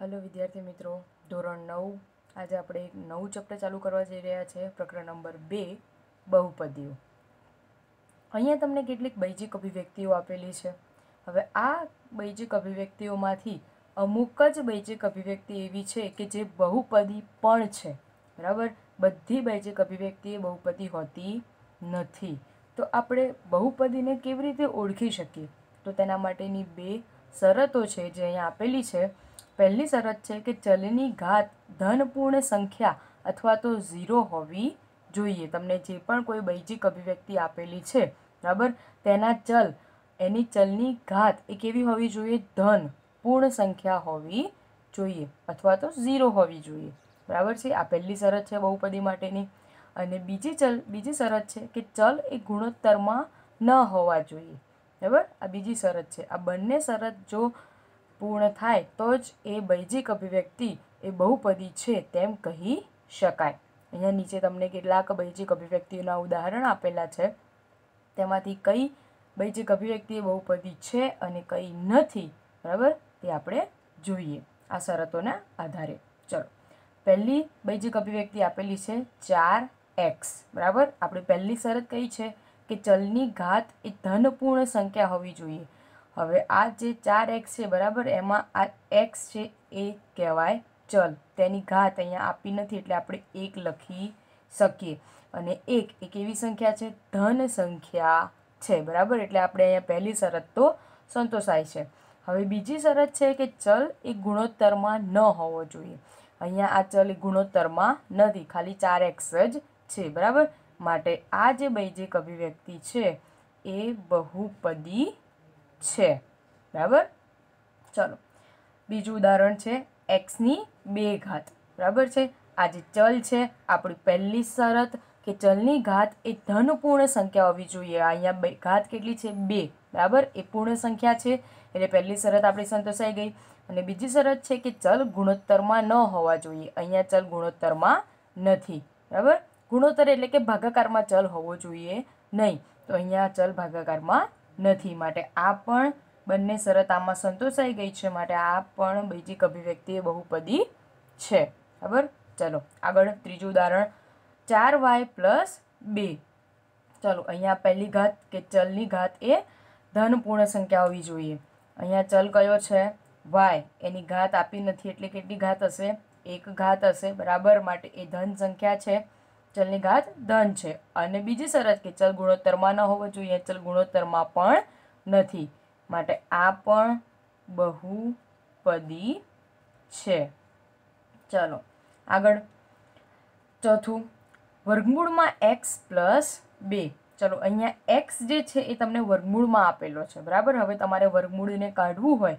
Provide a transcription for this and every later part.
Hello વિદ્યાર્થી મિત્રો, ધોરણ નવ. આજે આપણે એક નવું ચેપ્ટર ચાલુ કરવા જઈ રહ્યા છે, પ્રકરણ નંબર બે, બહુપદીઓ. અહીંયા તમને કેટલીક બૈજિક અભિવ્યક્તિઓ આપેલી છે. હવે આ બૈજિક અભિવ્યક્તિઓમાંથી અમુક જ બૈજિક અભિવ્યક્તિ એવી છે કે જે બહુપદી પણ છે. બરાબર? બધી બૈજિક અભિવ્યક્તિ બહુપદી હોતી નથી. તો આપણે બહુપદીને કેવી રીતે ઓળખી શકીએ? તો તેના માટેની બે શરતો છે જે અહીંયા આપેલી છે. પહેલી શરત છે કે ચલની ઘાત ધનપૂર્ણ સંખ્યા અથવા તો ઝીરો હોવી જોઈએ. તમને જે પણ કોઈ બૈજિક અભિવ્યક્તિ આપેલી છે, બરાબર? તેના ચલ, એની ચલની ઘાત એ કેવી હોવી જોઈએ? ધન પૂર્ણ સંખ્યા હોવી જોઈએ અથવા તો ઝીરો હોવી જોઈએ. બરાબર છે? આ પહેલી શરત છે બહુપદી માટેની. અને બીજી ચલ, બીજી શરત છે કે ચલ એ ગુણોત્તરમાં ન હોવા જોઈએ. બરાબર? આ બીજી શરત છે. આ બંને શરત જો પૂર્ણ થાય તો જ એ બૈજિક અભિવ્યક્તિ એ બહુપદી છે તેમ કહી શકાય. અહીંયા નીચે તમને કેટલાક બૈજિક અભિવ્યક્તિઓના ઉદાહરણ આપેલા છે. તેમાંથી કઈ બૈજિક અભિવ્યક્તિ એ બહુપદી છે અને કઈ નથી, બરાબર? તે આપણે જોઈએ આ શરતોના આધારે. ચલો, પહેલી બૈજિક અભિવ્યક્તિ આપેલી છે ચાર એક્સ, બરાબર? આપણી પહેલી શરત કઈ છે? કે ચલની ઘાત એ ધનપૂર્ણ સંખ્યા હોવી જોઈએ. હવે આ જે ચાર એક્સ છે, બરાબર? એમાં આ એક્સ છે એ કહેવાય ચલ. તેની ઘાત અહીંયા આપી નથી, એટલે આપણે એક લખી શકીએ. અને એક, એ કેવી સંખ્યા છે? ધન સંખ્યા છે, બરાબર? એટલે આપણે અહીંયા પહેલી શરત તો સંતોષાય છે. હવે બીજી શરત છે કે ચલ એ ગુણોત્તરમાં ન હોવો જોઈએ. અહીંયા આ ચલ એ ગુણોત્તરમાં નથી, ખાલી ચાર એક્સ જ છે, બરાબર? માટે આ જે બૈજિક અભિવ્યક્તિ છે, એ બહુપદી છે. બરાબર? ચલો. બીજું ઉદાહરણ છે એક્સની બે ઘાત. બરાબર છે? આ જે ચલ છે, આપણી પહેલી શરત કે ચલની ઘાત એ ધનપૂર્ણ સંખ્યા હોવી જોઈએ. અહીંયા બે ઘાત કેટલી છે? બે. બરાબર? એ પૂર્ણ સંખ્યા છે. એટલે પહેલી શરત આપણી સંતોષાઈ ગઈ. અને બીજી શરત છે કે ચલ ગુણોત્તરમાં ન હોવા જોઈએ. અહીંયા ચલ ગુણોત્તરમાં નથી. બરાબર? ગુણોત્તર એટલે કે ભાગાકારમાં ચલ હોવો જોઈએ નહીં. તો અહીંયા ચલ ભાગાકારમાં નથી. માટે આ પણ બંને શરત આમાં સંતોષાઈ ગઈ છે. માટે આ પણ બૈજિક અભિવ્યક્તિ બહુપદી છે. બરાબર ચલો, આગળ ત્રીજું ઉદાહરણ. ચાર વાય પ્લસ બે. ચલો, અહીંયા પહેલી ઘાત કે ચલની ઘાત એ ધનપૂર્ણ સંખ્યા હોવી જોઈએ. અહીંયા ચલ કયો છે? વાય. એની ઘાત આપી નથી. એટલે કેટલી ઘાત હશે? એક ઘાત હશે. બરાબર? માટે એ ધન સંખ્યા છે. ચલની ઘાત ધન છે. અને બીજી શરત કે ચલ ગુણોત્તરમાં ન હોવો જોઈએ, ચલ ગુણોત્તરમાં પણ નથી. માટે આ પણ બહુપદી છે. ચલો, આગળ. ચોથું, વર્ગમૂળમાં એક્સ પ્લસ બે. ચલો, અહીંયા એક્સ જે છે એ તમને વર્ગમૂળમાં આપેલો છે. બરાબર? હવે તમારે વર્ગમૂળને કાઢવું હોય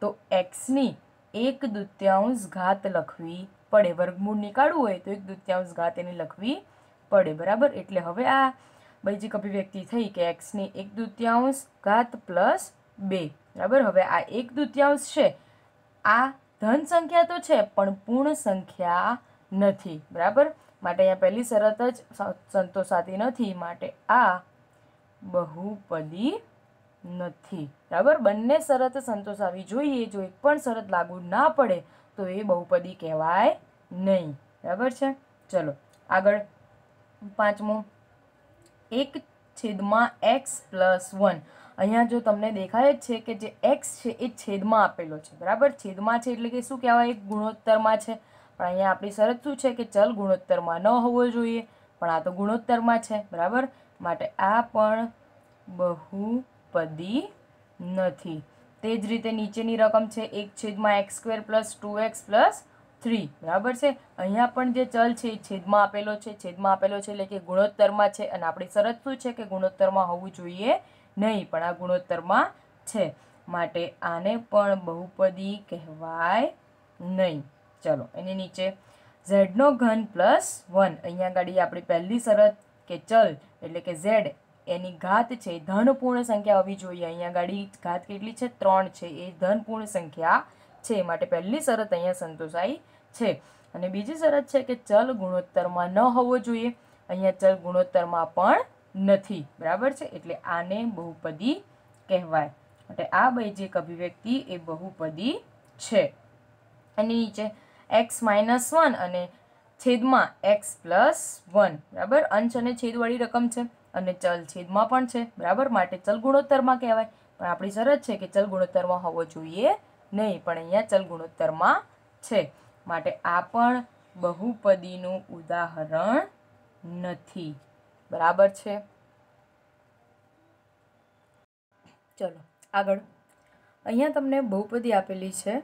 તો એક્સની એક દૃત્યાંશ ઘાત લખવી પડે. વર્ગમૂળ નીકાળવું હોય તો એક દૂત્યાંશ ઘાત એની લખવી પડે. બરાબર? એટલે હવે આ બીજી અભિવ્યક્તિ થઈ કે એક્સની એક દૂત્યાંશ ઘાત પ્લસ બે. બરાબર? હવે આ એક દૂત્યાંશ છે. આ ધન સંખ્યા તો છે, પણ પૂર્ણ સંખ્યા નથી. બરાબર? માટે અહીંયા પહેલી શરત જ સંતોષાતી નથી. માટે આ બહુપદી નથી. બરાબર? બંને શરત સંતોષાવી જોઈએ. જો એક પણ શરત લાગુ ના પડે, તો એ બહુપદી કહેવાય નહીં. બરાબર છે? ચલો, આગળ. પાંચમું. એક છેદમાં એક્સ પ્લસ વન. અહીંયા જો તમને દેખાય જ છે કે જે એક્સ છે એ છેદમાં આપેલો છે. બરાબર? છેદમાં છે એટલે કે શું કહેવાય? ગુણોત્તરમાં છે. પણ અહીંયા આપણી શરત શું છે કે ચલ ગુણોત્તરમાં ન હોવો જોઈએ. પણ આ તો ગુણોત્તરમાં છે. બરાબર? માટે આ પણ બહુપદી નથી. તે જ રીતે નીચેની રકમ છે એક છેદમાં x square plus two x plus three બરાબર છે? અહીંયા પણ જે ચલ છે એ છેદમાં આપેલો છે, છેદમાં આપેલો છે એટલે કે ગુણોત્તરમાં છે અને આપણી શરત શું છે કે ગુણોત્તરમાં હોવું જોઈએ નહીં, પણ આ ગુણોત્તરમાં છે. માટે આને પણ બહુપદી કહેવાય નહીં. ચલો, એની નીચે. ઝેડનો ઘન પ્લસ વન. અહીંયા ગાડી આપણી પહેલી શરત કે ચલ એટલે કે ઝેડ, એની ઘાત છે ધનપૂર્ણ સંખ્યા હોવી જોઈએ. અહીંયા ગાડી ઘાત કેટલી છે? ત્રણ છે. એ ધનપૂર્ણ સંખ્યા છે માટે પહેલી શરત અહીંયા સંતોષાઈ છે. અને બીજી શરત છે કે ચલ ગુણોત્તરમાં ન હોવો જોઈએ. અહીંયા ચલ ગુણોત્તરમાં પણ નથી. બરાબર છે? એટલે આને બહુપદી કહેવાય. એટલે આ બૈજિક અભિવ્યક્તિ, એ બહુપદી છે. એની નીચે એક્સ માઇનસ વન અને છેદમાં એક્સ પ્લસ વન બરાબર? અંશ અને છેદવાળી રકમ છે. અને ચલ છેદમાં પણ છે. બરાબર? માટે ચલ ગુણોત્તરમાં કહેવાય. પણ આપણી શરત છે કે ચલ ગુણોત્તરમાં હોવો જોઈએ નહીં, પણ અહીંયા ચલ ગુણોત્તરમાં છે. માટે આ પણ બહુપદીનું ઉદાહરણ નથી. બરાબર છે? ચલો, આગળ. અહીંયા તમને બહુપદી આપેલી છે.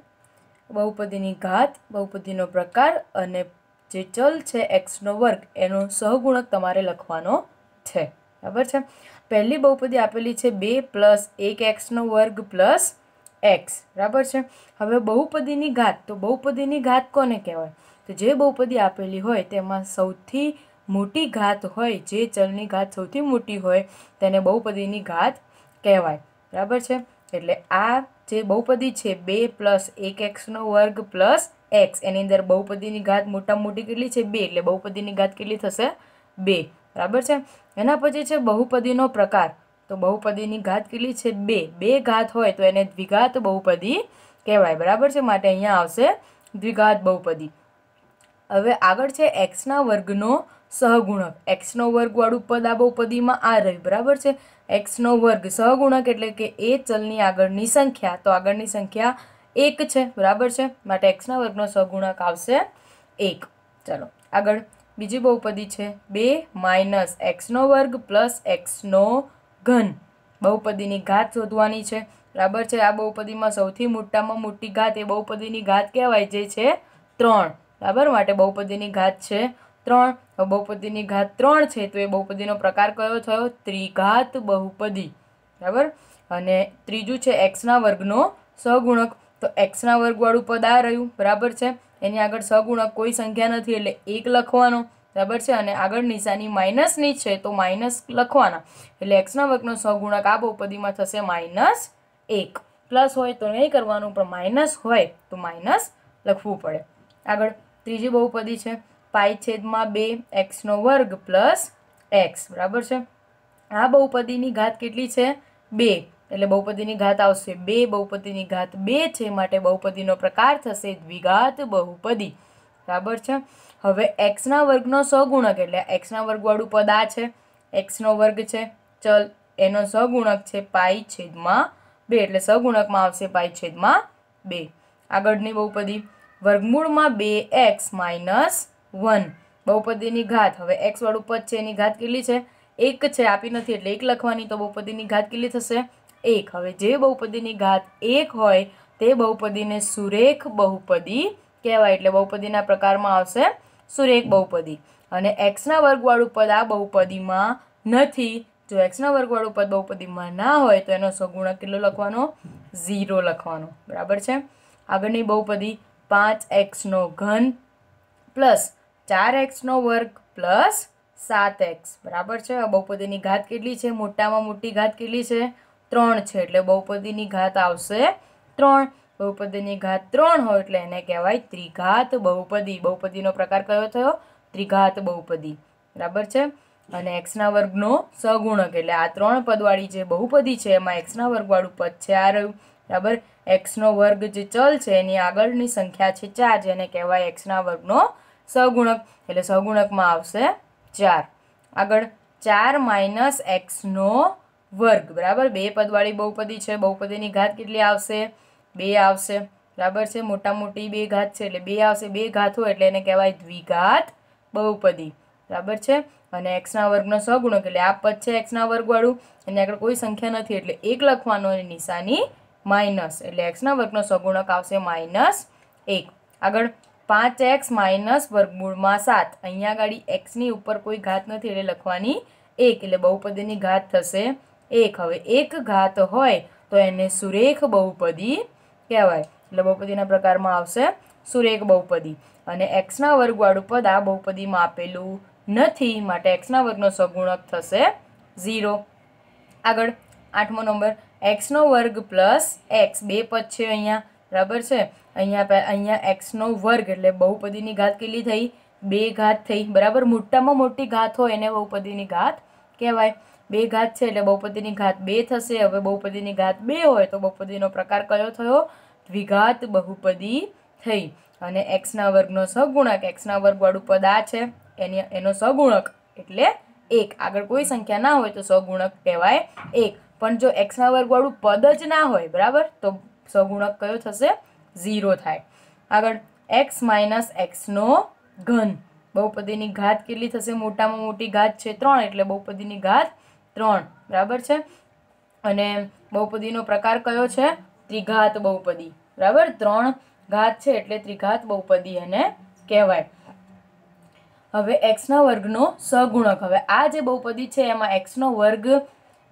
બહુપદીની ઘાત, બહુપદીનો પ્રકાર અને જે ચલ છે એક્સનો વર્ગ, એનો સહગુણક તમારે લખવાનો છે. બરાબર છે? પહેલી બહુપદી આપેલી છે બે પ્લસ એક એક્સનો વર્ગ પ્લસ એક્સ બરાબર છે? હવે બહુપદીની ઘાત, તો બહુપદીની ઘાત કોને કહેવાય? તો જે બહુપદી આપેલી હોય તેમાં સૌથી મોટી ઘાત હોય, જે ચલની ઘાત સૌથી મોટી હોય, તેને બહુપદીની ઘાત કહેવાય. બરાબર છે? એટલે આ જે બહુપદી છે, બે પ્લસ એક એક્સનો વર્ગ પ્લસ એક્સ, એની અંદર બહુપદીની ઘાત મોટામાં મોટી કેટલી છે? બે, એટલે બહુપદીની ઘાત કેટલી થશે? બે. બરાબર છે? એના પછી છે બહુપદીનો પ્રકાર. તો બહુપદીની ઘાત કેટલી છે? બે. બે ઘાત હોય તો એને દ્વિઘાત બહુપદી કહેવાય. બરાબર છે? માટે અહીંયા આવશે દ્વિઘાત બહુપદી. હવે આગળ છે એક્સના વર્ગનો સહગુણક. એક્સનો વર્ગવાળું પદ આ બહુપદીમાં આ રહ્યું. બરાબર છે? એક્સનો વર્ગ સહગુણક એટલે કે એ ચલની આગળની સંખ્યા. તો આગળની સંખ્યા એક છે. બરાબર છે? માટે એક્સના વર્ગનો સહગુણક આવશે એક. ચલો, આગળ બીજી બહુપદી છે બે માઇનસ એક્સનો વર્ગ પ્લસ એક્સનો ઘન. બહુપદીની ઘાત શોધવાની છે. બરાબર છે? આ બહુપદીમાં સૌથી મોટામાં મોટી ઘાત એ બહુપદીની ઘાત કહેવાય જે છે ત્રણ. બરાબર? માટે બહુપદીની ઘાત છે ત્રણ. બહુપદીની ઘાત ત્રણ છે તો એ બહુપદીનો પ્રકાર કયો થયો? ત્રિઘાત બહુપદી. બરાબર? અને ત્રીજું છે એક્સના વર્ગનો સગુણક. તો એક્સના વર્ગવાળું પદ આ રહ્યું. બરાબર છે? એની આગળ સગુણક કોઈ સંખ્યા નથી એટલે એક લખવાનો. બરાબર છે? અને આગળ નિશાની માઇનસની છે તો માઇનસ લખવાના. એટલે એક્સના વર્ગનો સહગુણક આ બહુપદીમાં થશે માઇનસ એક. પ્લસ હોય તો નહીં કરવાનું, પણ માઇનસ હોય તો માઇનસ લખવું પડે. આગળ ત્રીજી બહુપદી છે. પાઈ છેદમાં બે એક્સનો વર્ગ પ્લસ એક્સ. બરાબર છે? આ બહુપદીની ઘાત કેટલી છે? બે. એટલે બહુપદીની ઘાત આવશે બે, બહુપદીની ઘાત બે છે. માટે બહુપદીનો પ્રકાર થશે દ્વિઘાત બહુપદી. બરાબર છે? હવે એક્સના વર્ગનો સગુણક એટલે એક્સના વર્ગવાળું પદ આ છે. એક્સનો વર્ગ છે, ચલ, એનો સગુણક છે પાઈ છેદમાં બે એટલે સગુણકમાં આવશે પાઈ છેદમાં બે. આગળની બહુપદી, વર્ગમૂળમાં બે એક્સ માઇનસ વન. બહુપદીની ઘાત, હવે એક્સ વાળું પદ છે, એની ઘાત કેટલી છે? એક છે, આપી નથી, એટલે એક લખવાની, તો બહુપદીની ઘાત કેટલી થશે? એક. હવે જે બહુપદીની ઘાત એક હોય, તે બહુપદીને સુરેખ બહુપદી કહેવાય એટલે બહુપદીના પ્રકારમાં આવશે સુરેખ બહુપદી. અને એક્સના વર્ગવાળું પદ આ બહુપદીમાં નથી. જો એક્સના વર્ગવાળું પદ બહુપદીમાં ના હોય તો એનો સગુણક કેટલો લખવાનો? ઝીરો લખવાનો. બરાબર છે? આગળની બહુપદી પાંચ એક્સનો ઘન પ્લસ ચાર એક્સનો વર્ગ પ્લસ સાત એક્સ. બરાબર છે? આ બહુપદીની ઘાત કેટલી છે? મોટામાં મોટી ઘાત કેટલી છે? ત્રણ છે. એટલે બહુપદીની ઘાત આવશે ત્રણ. બહુપદીની ઘાત ત્રણ હોય એટલે એને કહેવાય ત્રિઘાત બહુપદી. બહુપદીનો પ્રકાર કયો થયો? ત્રિઘાત બહુપદી. બરાબર છે? અને એક્સના વર્ગનો સગુણક એટલે આ ત્રણ પદવાળી જે બહુપદી છે, એમાં એક્સના વર્ગવાળું પદ છે, આ રહ્યું. બરાબર? એક્સનો વર્ગ જે ચલ છે, એની આગળની સંખ્યા છે ચાર, જેને કહેવાય એક્સના વર્ગનો સગુણક. એટલે સગુણકમાં આવશે ચાર. આગળ ચાર માઇનસ એક્સનો વર્ગ. બરાબર? બે પદવાળી બહુપદી છે. બહુપદીની ઘાત કેટલી આવશે? બે આવશે. બરાબર છે? મોટા મોટી બે ઘાત છે એટલે બે આવશે. બે ઘાત હોય એટલે એને કહેવાય દ્વિઘાત બહુપદી. બરાબર છે? અને એક્સના વર્ગનો સગુણક એટલે આ પદ છે એક્સના વર્ગવાળું. એની આગળ કોઈ સંખ્યા નથી એટલે એક લખવાનો અને નિશાની માઇનસ. એટલે એક્સના વર્ગનો સગુણક આવશે માઇનસ એક. આગળ પાંચ એક્સ માઇનસ વર્ગમૂળમાં સાત. અહીંયા આગળ એક્સની ઉપર કોઈ ઘાત નથી એટલે લખવાની એક. એટલે બહુપદીની ઘાત થશે એક. હવે એક ઘાત હોય તો એને સુરેખ બહુપદી કહેવાય. એટલે બહુપદીના પ્રકારમાં આવશે સુરેખ બહુપદી. અને એક્સના વર્ગવાળું પદ આ બહુપદીમાં આપેલું નથી. માટે એક્સના વર્ગનો સગુણક થશે ઝીરો. આગળ આઠમો નંબર. એક્સનો વર્ગ પ્લસ એક્સ બે પદ છે અહીંયા. બરાબર છે? અહીંયા અહીંયા એક્સનો વર્ગ એટલે બહુપદીની ઘાત કેટલી થઈ? બે ઘાત થઈ. બરાબર? મોટામાં મોટી ઘાત હોય એને બહુપદીની ઘાત કહેવાય. બે ઘાત છે એટલે બહુપદીની ઘાત બે થશે. હવે બહુપદીની ઘાત બે હોય તો બહુપદીનો પ્રકાર કયો થયો? દ્વિઘાત બહુપદી થઈ. અને એક્સના વર્ગનો સગુણક એક્સના વર્ગવાળું પદ આ છે. એની, એનો સગુણક એટલે એક. આગળ કોઈ સંખ્યા ના હોય તો સગુણક કહેવાય એક. પણ જો એક્સના વર્ગવાળું પદ જ ના હોય, બરાબર, તો સગુણક કયો થશે? ઝીરો થાય. આગળ એક્સ માઇનસ એક્સનો ઘન. બહુપદીની ઘાત કેટલી થશે? મોટામાં મોટી ઘાત છે ત્રણ, એટલે બહુપદીની ઘાત ત્રણ. બરાબર છે? અને બહુપદીનો પ્રકાર કયો છે? ત્રિઘાત બહુપદી. બરાબર? ત્રણ ઘાત છે એટલે ત્રિઘાત બહુપદી એને કહેવાય. હવે એક્સના વર્ગનો સગુણક. હવે આ જે બહુપદી છે એમાં એક્સનો વર્ગ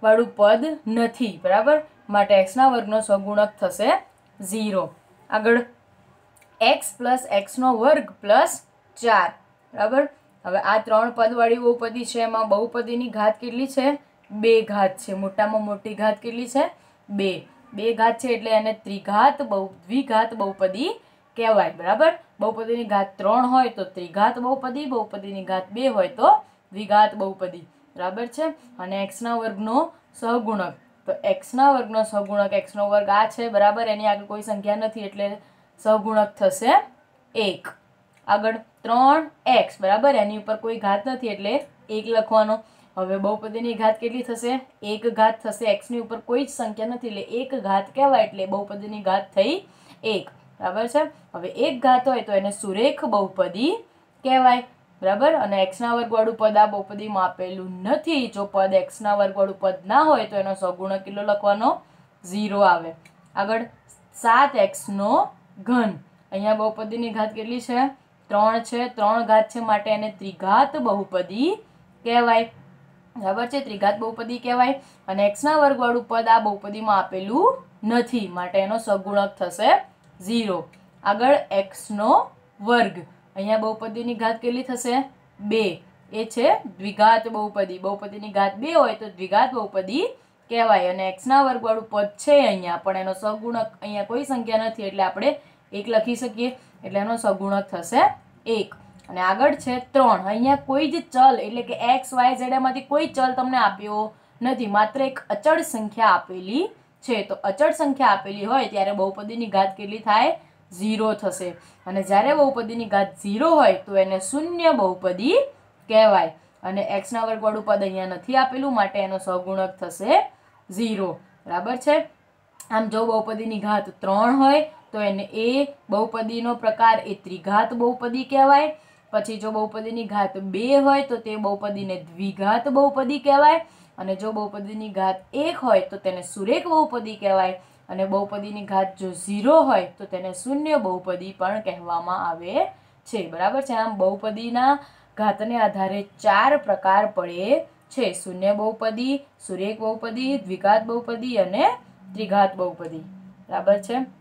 વાળું પદ નથી. બરાબર? માટે એક્સના વર્ગનો સગુણક થશે ઝીરો. આગળ. એક્સ પ્લસ એક્સનો વર્ગ પ્લસ ચાર. બરાબર? હવે આ ત્રણ પદવાળી બહુપદી છે એમાં બહુપદીની ઘાત કેટલી છે? બે ઘાત છે. મોટામાં મોટી ઘાત કેટલી છે? બે. બે ઘાત છે એટલે એને ત્રિઘાત બહુ દ્વિઘાત બહુપદી કહેવાય, બરાબર? બહુપદીની ઘાત ત્રણ હોય તો ત્રિઘાત બહુપદી, બહુપદીની ઘાત બે હોય તો દ્વિઘાત બહુપદી. બરાબર છે? અને એક્સના વર્ગનો સહગુણક. તો એક્સના વર્ગનો સહગુણક એક્સનો વર્ગ આ છે, બરાબર? એની આગળ કોઈ સંખ્યા નથી એટલે સહગુણક થશે એક. આગળ ત્રણ એક્સ બરાબર? એની ઉપર કોઈ ઘાત નથી એટલે એક લખવાનો. હવે બહુપદીની ઘાત કેટલી થશે? એક ઘાત થશે. એક્સની ઉપર કોઈ જ સંખ્યા નથી. એટલે એક ઘાત કહેવાય એટલે બહુપદીની ઘાત થઈ એક. બરાબર છે? હવે એક ઘાત હોય તો એને સુરેખ બહુપદી કહેવાય. બરાબર? અને એક્સના વર્ગવાળું પદ આ બહુપદીમાં આપેલું નથી. જો પદ એક્સના વર્ગવાળું પદ ના હોય તો એનો સગુણક કિલો લખવાનો? ઝીરો આવે. આગળ. સાત એક્સનો ઘન. અહીંયા બહુપદીની ઘાત કેટલી છે? ત્રણ છે. ત્રણ ઘાત છે માટે એને ત્રિઘાત બહુપદી કહેવાય. બરાબર છે? ત્રિઘાત બહુપદી કહેવાય અને એક્સના વર્ગવાળું પદ આ બહુપદીમાં આપેલું નથી. માટે એનો સગુણક થશે ઝીરો. આગળ એક્સનો વર્ગ. અહીંયા બહુપદીની ઘાત કેટલી થશે? બે. એ છે દ્વિઘાત બહુપદી. બહુપદીની ઘાત બે હોય તો દ્વિઘાત બહુપદી કહેવાય. અને એક્સના વર્ગવાળું પદ છે અહીંયા, પણ એનો સગુણક અહીંયા કોઈ સંખ્યા નથી, એટલે આપણે એક લખી શકીએ. એટલે એનો સગુણક થશે એક. અને આગળ છે ત્રણ. અહીંયા કોઈ જ ચલ એટલે કે એક્સ વાય ઝેડ એમાંથી કોઈ ચલ તમને આપ્યો નથી. માત્ર એક અચળ સંખ્યા આપેલી છે. તો અચળ સંખ્યા આપેલી હોય ત્યારે બહુપદીની ઘાત કેટલી થાય? ઝીરો થશે. અને જ્યારે બહુપદીની ઘાત ઝીરો હોય તો એને શૂન્ય બહુપદી કહેવાય. અને એક્સના વર્ગવાળું પદ અહીંયા નથી આપેલું, માટે એનો સહગુણક થશે ઝીરો. બરાબર છે? આમ જો બહુપદીની ઘાત ત્રણ હોય તો એને એ બહુપદીનો પ્રકાર, એ ત્રિઘાત બહુપદી કહેવાય. પછી જો બહુપદીની ઘાત બે હોય તો તે બહુપદીને દ્વિઘાત બહુપદી કહેવાય અને જો બહુપદીની ઘાત એક હોય તો તેને સુરેખ બહુપદી કહેવાય અને બહુપદીની ઘાત જો ઝીરો હોય તો તેને શૂન્ય બહુપદી પણ કહેવામાં આવે છે. બરાબર છે? આમ બહુપદીના ઘાતને આધારે ચાર પ્રકાર પડે છે. શૂન્ય બહુપદી, સુરેખ બહુપદી, દ્વિઘાત બહુપદી અને ત્રિઘાત બહુપદી. બરાબર છે?